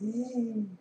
Mm.